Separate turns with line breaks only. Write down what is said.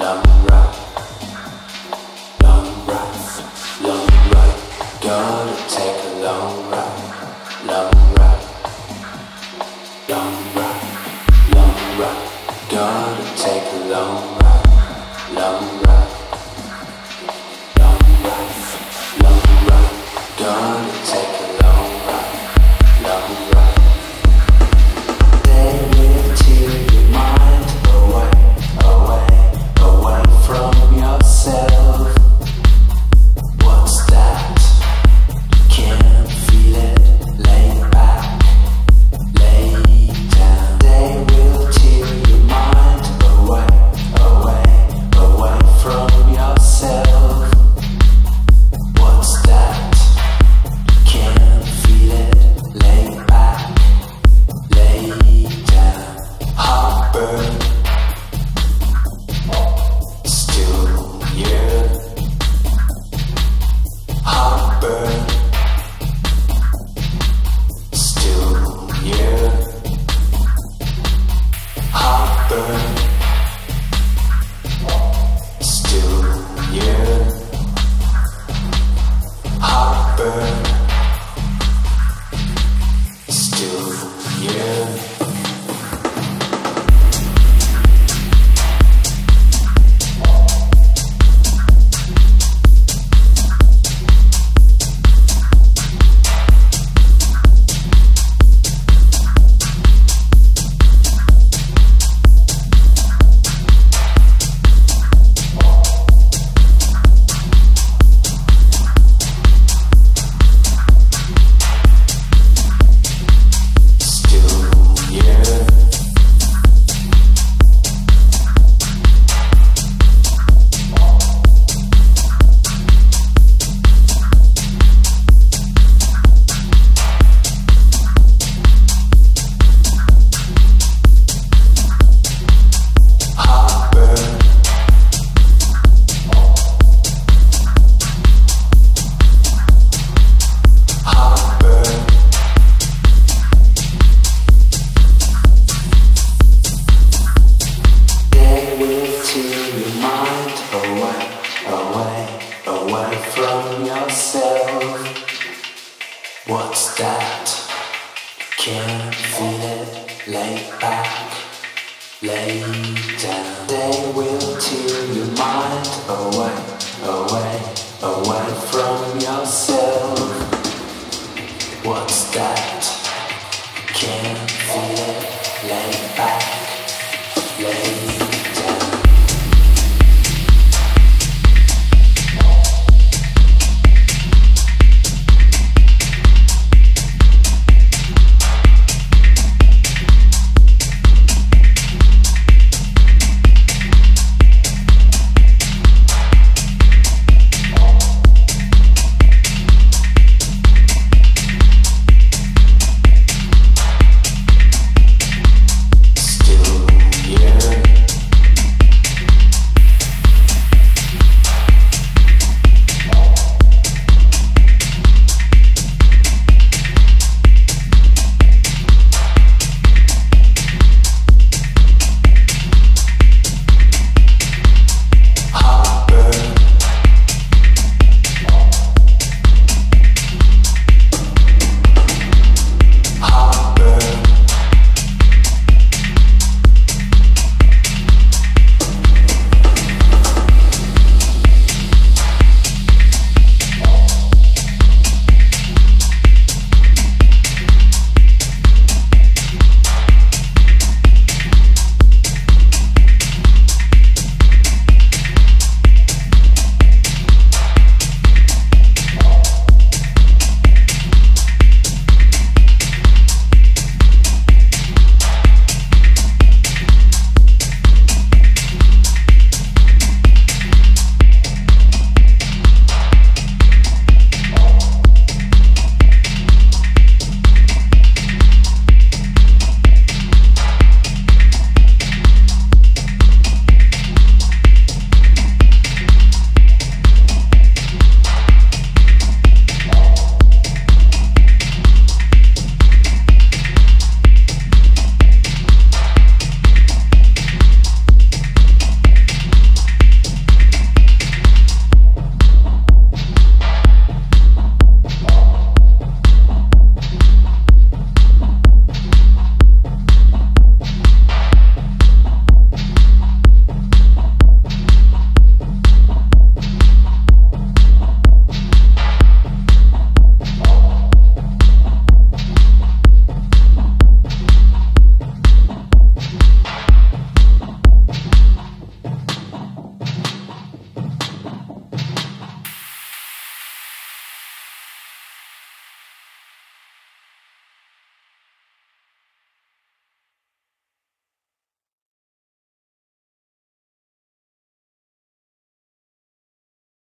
long road. Long road, long road. Gonna take a long ride. Long ride, Long road, long road. Gonna take a long road. Long. Can't feel it, lay back, lay down. They will tear your mind away, away, away from yourself. What's that? Can't.